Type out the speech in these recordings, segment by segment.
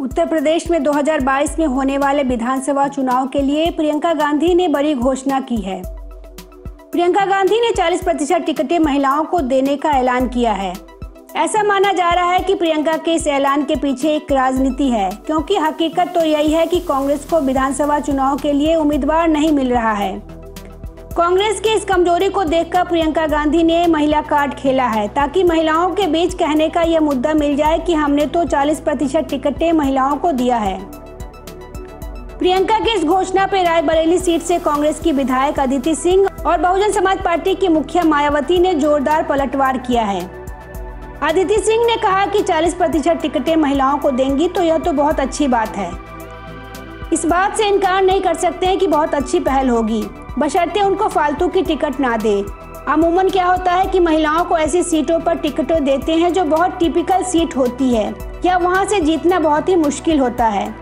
उत्तर प्रदेश में 2022 में होने वाले विधानसभा चुनाव के लिए प्रियंका गांधी ने बड़ी घोषणा की है। प्रियंका गांधी ने 40 प्रतिशत टिकटें महिलाओं को देने का ऐलान किया है। ऐसा माना जा रहा है कि प्रियंका के इस ऐलान के पीछे एक राजनीति है, क्योंकि हकीकत तो यही है कि कांग्रेस को विधानसभा चुनाव के लिए उम्मीदवार नहीं मिल रहा है। कांग्रेस की इस कमज़ोरी को देखकर प्रियंका गांधी ने महिला कार्ड खेला है, ताकि महिलाओं के बीच कहने का यह मुद्दा मिल जाए कि हमने तो 40 प्रतिशत टिकटें महिलाओं को दिया है। प्रियंका की इस घोषणा पर रायबरेली सीट से कांग्रेस की विधायक अदिति सिंह और बहुजन समाज पार्टी की मुखिया मायावती ने जोरदार पलटवार किया है। अदिति सिंह ने कहा कि 40 प्रतिशत टिकटें महिलाओं को देंगी तो यह तो बहुत अच्छी बात है। इस बात से इनकार नहीं कर सकते हैं कि बहुत अच्छी पहल होगी। बशर्ते उनको फालतू की टिकट ना दे। अमूमन क्या होता है कि महिलाओं को ऐसी सीटों पर टिकटें देते हैं जो बहुत टिपिकल सीट होती है, या वहाँ से जीतना बहुत ही मुश्किल होता है।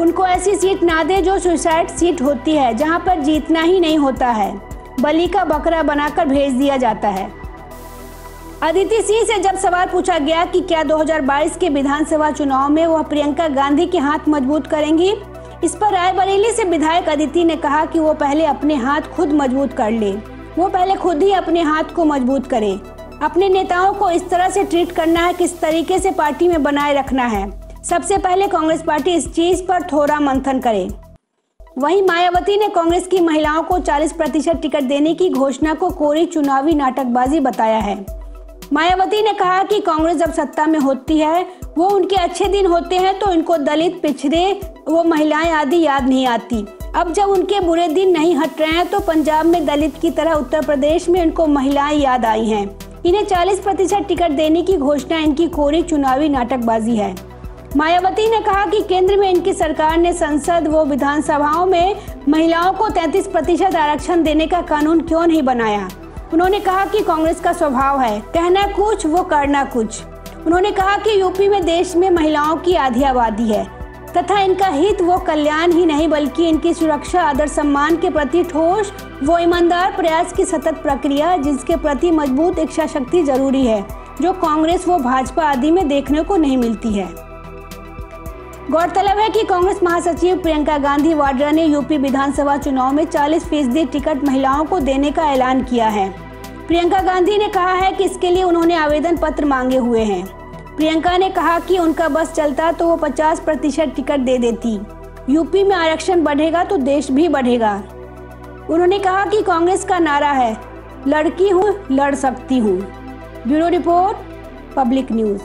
उनको ऐसी सीट ना दे जो सुसाइड सीट होती है, जहाँ पर जीतना ही नहीं होता है। बलि का बकरा बनाकर भेज दिया जाता है। अदिति सिंह से जब सवाल पूछा गया कि क्या 2022 के विधानसभा चुनाव में वह प्रियंका गांधी के हाथ मज़बूत करेंगी इस पर रायबरेली से विधायक अदिति ने कहा कि वो पहले अपने हाथ खुद मज़बूत कर ले। वो पहले खुद ही अपने हाथ को मज़बूत करे। अपने नेताओं को इस तरह से ट्रीट करना है किस तरीके से पार्टी में बनाए रखना है। सबसे पहले कांग्रेस पार्टी इस चीज़ पर थोड़ा मंथन करे। वहीं मायावती ने कांग्रेस की महिलाओं को 40 प्रतिशत टिकट देने की घोषणा को कोरी चुनावी नाटकबाजी बताया है। मायावती ने कहा कि कांग्रेस जब सत्ता में होती है, वो उनके अच्छे दिन होते हैं तो इनको दलित, पिछड़े वो महिलाएँ आदि याद नहीं आती। अब जब उनके बुरे दिन नहीं हट रहे हैं तो पंजाब में दलित की तरह उत्तर प्रदेश में इनको महिलाएँ याद आई हैं। इन्हें 40 प्रतिशत टिकट देने की घोषणा, इनकी कोरी चुनावी नाटकबाजी है। मायावती ने कहा कि केंद्र में इनकी सरकार ने संसद, व विधानसभाओं में महिलाओं को 33 प्रतिशत आरक्षण देने का कानून क्यों नहीं बनाया? उन्होंने कहा कि कांग्रेस का स्वभाव है, कहना कुछ, वो करना कुछ। उन्होंने कहा कि यूपी में देश में महिलाओं की आधी आबादी है। तथा इनका हित वो कल्याण ही नहीं, बल्कि इनकी सुरक्षा, आदर सम्मान के प्रति ठोस, वो ईमानदार प्रयास की सतत प्रक्रिया, जिसके प्रति मज़बूत इच्छा शक्ति ज़रूरी है, जो कांग्रेस व भाजपा आदि में देखने को नहीं मिलती है। गौरतलब है कि कांग्रेस महासचिव प्रियंका गांधी वाड्रा ने यूपी विधानसभा चुनाव में 40 फ़ीसदी टिकट महिलाओं को देने का ऐलान किया है। प्रियंका गांधी ने कहा है कि इसके लिए उन्होंने आवेदन पत्र मांगे हुए हैं। प्रियंका ने कहा कि उनका बस चलता तो वो 50 प्रतिशत टिकट दे देती। यूपी में आरक्षण बढ़ेगा तो देश भी बढ़ेगा। उन्होंने कहा कि कांग्रेस का नारा है, लड़की हूँ, लड़ सकती हूँ। Bureau report, public news.